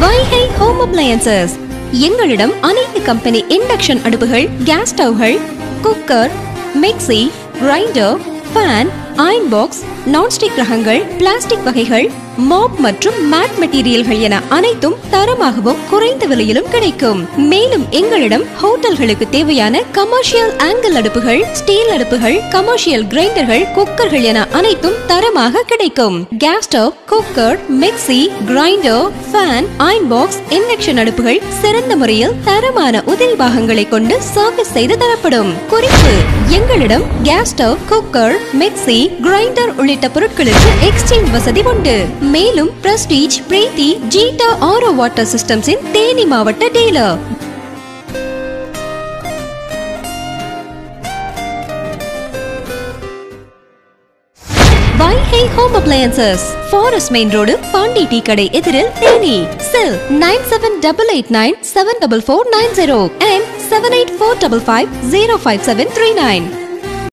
Vaigai home appliances. எங்களிடம் அனைத்து company induction அடுப்புகள் gas ஸ்டவ்கள் cooker mixie grinder fan iron box nonstick ரகங்கள் பிளாஸ்டிக் வகைகள் மாப் மற்றும் மேட் மெட்டீரியல்கள் என அனைத்தும் தரமாகவும் குறைந்த விலையிலும் கிடைக்கும். மேலும் எங்களிடம் ஹோட்டல்களுக்கு தேவையான கமர்ஷியல் ஆங்கிள் அடுப்புகள் ஸ்டீல் அடுப்புகள் கமர்ஷியல் கிரைண்டர்கள் குக்கர்கள் என அனைத்தும் தரமாக கிடைக்கும். Gas stove cooker mixie grinder fan iron box induction அடுப்புகள் சிறந்த முறையில் தரமான உதிரி பாகங்களை கொண்டு சர்வீஸ் செய்து தரப்படும். குறிப்பு எங்களிடம் gas stove cooker mixie grinder உள்ளிட்ட பொருட்களுக்கு எக்ஸ்சேஞ்ச் வசதி உண்டு. மேலும் Prestige Preethi Zeta R O water சிஸ்டம்ஸின் Theni மாவட்ட dealer. Vaigai home appliances forest main road Pandi tea கடை எதிரில் Theni. Cell nine seven double eight nine seven double four nine zero and seven eight four double five zero five seven three nine